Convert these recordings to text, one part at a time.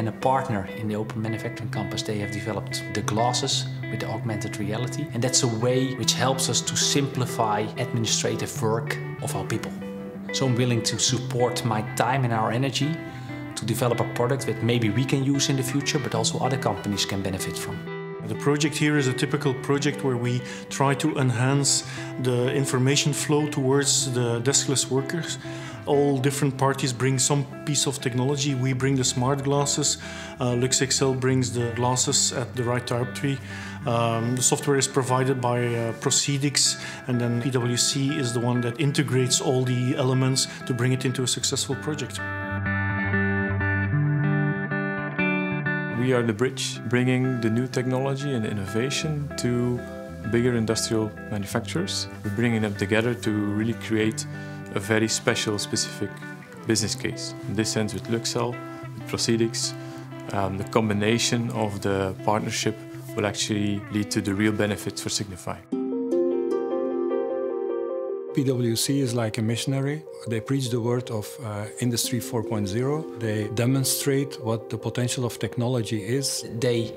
and a partner in the Open Manufacturing Campus, they have developed the glasses with the augmented reality. And that's a way which helps us to simplify administrative work of our people. So I'm willing to support my time and our energy to develop a product that maybe we can use in the future, but also other companies can benefit from. The project here is a typical project where we try to enhance the information flow towards the deskless workers. All different parties bring some piece of technology. We bring the smart glasses. Uh, Luxexcel brings the glasses at the right dioptry. Um, the software is provided by uh, and then PwC is the one that integrates all the elements to bring it into a successful project. We are the bridge bringing the new technology and innovation to bigger industrial manufacturers. We're bringing them together to really create a very special, specific business case. In this sense, with Luxel, with Proceedix, um, the combination of the partnership will actually lead to the real benefits for Signify. PwC is like a missionary. They preach the word of uh, Industry 4.0. They demonstrate what the potential of technology is. They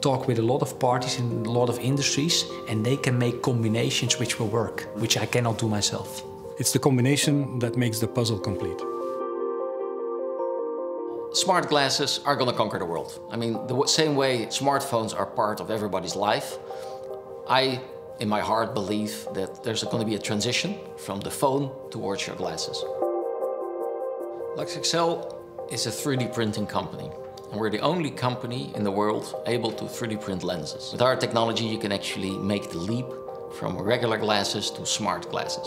talk with a lot of parties in a lot of industries and they can make combinations which will work, which I cannot do myself. It's the combination that makes the puzzle complete. Smart glasses are going to conquer the world. I mean, the same way smartphones are part of everybody's life, I in my heart believe that there's going to be a transition from the phone towards your glasses. Luxexcel is a 3D printing company. And we're the only company in the world able to 3D print lenses. With our technology, you can actually make the leap from regular glasses to smart glasses.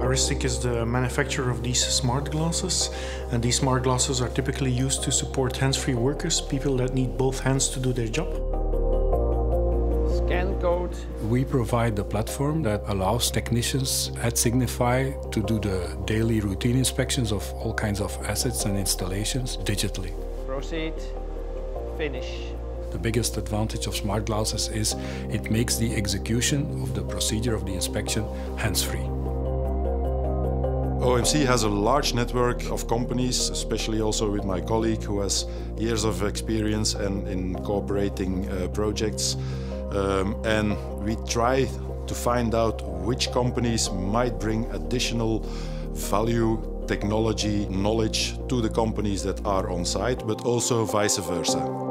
Iristick is the manufacturer of these smart glasses, and these smart glasses are typically used to support hands-free workers, people that need both hands to do their job code. We provide the platform that allows technicians at Signify to do the daily routine inspections of all kinds of assets and installations digitally. Proceed, finish. The biggest advantage of smart glasses is it makes the execution of the procedure of the inspection hands-free. OMC has a large network of companies, especially also with my colleague who has years of experience and in cooperating uh, projects. Um, and we try to find out which companies might bring additional value, technology, knowledge to the companies that are on site, but also vice versa.